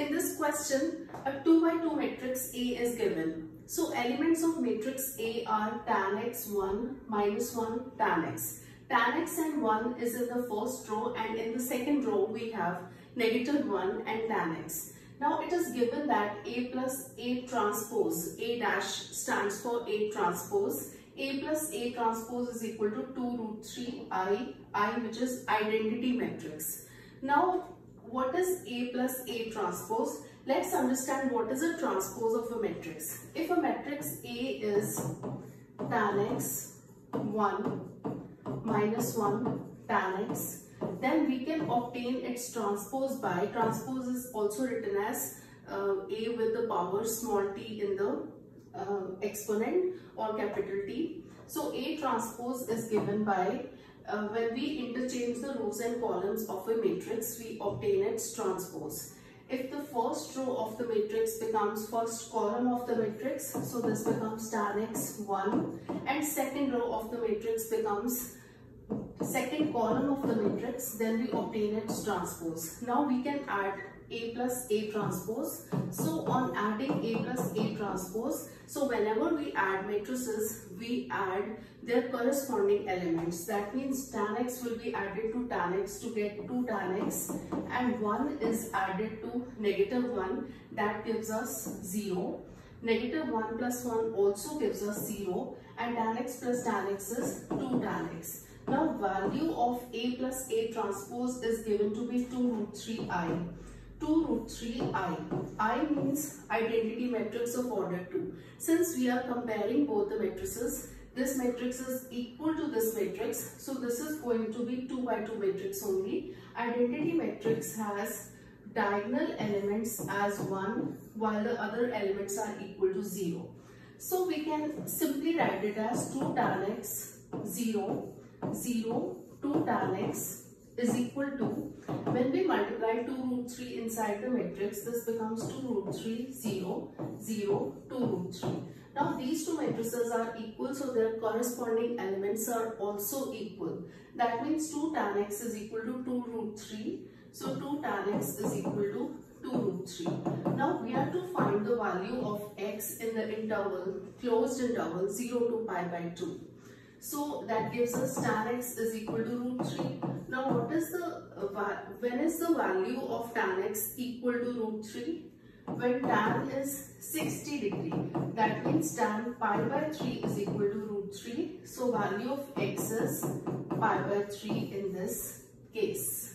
In this question, a 2 by 2 matrix A is given. So elements of matrix A are tan x 1 minus 1 tan x. Tan x and 1 is in the first row and in the second row we have negative 1 and tan x. Now it is given that A plus A transpose, A dash stands for A transpose. A plus A transpose is equal to 2 root 3 I, I which is identity matrix. Now what is A plus A transpose? Let's understand what is a transpose of a matrix. If a matrix A is tan x 1 minus 1 tan x then we can obtain its transpose by transpose is also written as uh, a with the power small t in the uh, exponent or capital T. So A transpose is given by uh, when we interchange the rows and columns of a matrix, we obtain its transpose. If the first row of the matrix becomes first column of the matrix, so this becomes tan x 1 and second row of the matrix becomes second column of the matrix, then we obtain its transpose. Now we can add A plus A transpose. So on adding A plus A transpose, so whenever we add matrices, we add their corresponding elements. That means tan x will be added to tan x to get 2 tan x and 1 is added to negative 1 that gives us 0. Negative 1 plus 1 also gives us 0 and tan x plus tan x is 2 tan x. Now value of A plus A transpose is given to be 2 root 3 I. 2 root 3 I. Means identity matrix of order 2. Since we are comparing both the matrices, this matrix is equal to this matrix. So this is going to be 2 by 2 matrix only. Identity matrix has diagonal elements as 1 while the other elements are equal to 0. So we can simply write it as 2 tan x 0 0 2 tan is equal to when we multiply 2 root 3 inside the matrix this becomes 2 root 3 0 0 2 root 3 now these two matrices are equal so their corresponding elements are also equal. That means 2 tan x is equal to 2 root 3 so 2 tan x is equal to 2 root 3 now we have to find the value of x in the interval closed interval 0 to pi by 2 so that gives us tan x is equal to root 3. Now when is the value of tan x equal to root 3? When tan is 60 degree. That means tan pi by 3 is equal to root 3. So value of x is pi by 3 in this case.